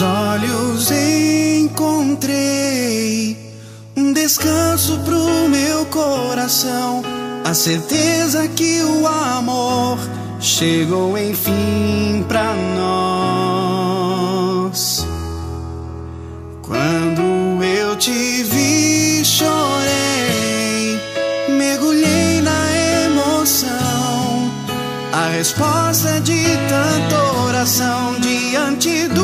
olhos encontrei um descanso pro meu coração, a certeza que o amor chegou enfim pra nós. Quando eu te vi, chorei, mergulhei na emoção, a resposta de tanta oração diante do